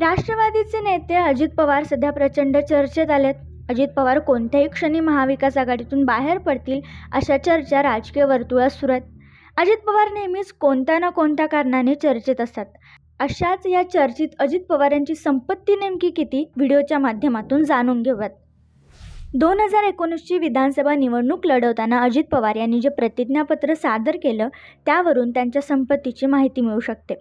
राष्ट्रवादीचे नेते अजित पवार सध्या प्रचंड चर्चेत आलेत. अजित पवार कोणत्याही क्षणी महाविकास आघाडीतून बाहेर पडतील अशा चर्चा राजकीय वर्तुळात सुरू आहेत. अजित पवार नेहमीच कोणत्या ना कोणत्या कारणाने चर्चेत असतात. अशाच या चर्चेत अजित पवार यांची संपत्ती नेमकी किती व्हिडिओच्या माध्यमातून जाणून घेऊयात. दोन हजार एकोणीसची विधानसभा निवडणूक लढवताना अजित पवार यांनी जे प्रतिज्ञापत्र सादर केलं त्यावरून त्यांच्या संपत्तीची माहिती मिळू शकते.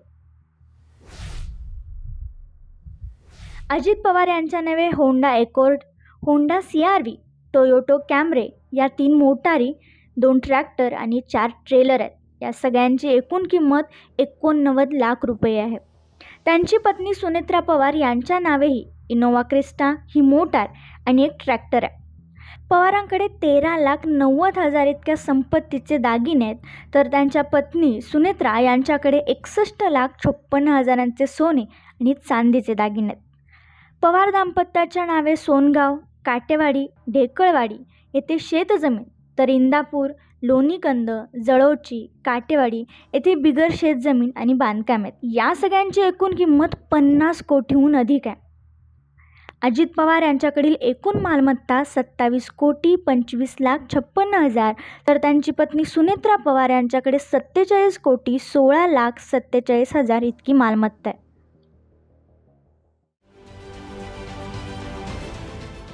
अजित पवार यांच्या नवे Honda Accord Honda C R V Toyota Camry या तीन मोटारी दोन ट्रॅक्टर आणि चार ट्रेलर आहेत. या सगळ्यांची एकूण किंमत एकोणनव्वद लाख रुपये आहे. त्यांची पत्नी सुनेत्रा पवार यांच्या नावेही इनोवा क्रिस्टा ही मोटार आणि एक ट्रॅक्टर आहे. पवारांकडे तेरा लाख नव्वद हजार इतक्या संपत्तीचे दागिने आहेत तर त्यांच्या पत्नी सुनेत्रा यांच्याकडे एकसष्ट लाख छप्पन्न हजारांचे सोने आणि चांदीचे दागिने आहेत. पवार दाम्पत्याच्या नावे सोनगाव काटेवाडी ढेकळवाडी येथे शेतजमीन तर इंदापूर लोणीकंद जळोची काटेवाडी येथे बिगर शेतजमीन आणि बांधकाम आहेत. या सगळ्यांची एकूण किंमत पन्नास कोटीहून अधिक आहे. अजित पवार यांच्याकडील एकूण मालमत्ता सत्तावीस कोटी पंचवीस लाख छप्पन्न हजार तर त्यांची पत्नी सुनेत्रा पवार यांच्याकडे सत्तेचाळीस कोटी सोळा लाख सत्तेचाळीस हजार इतकी मालमत्ता आहे.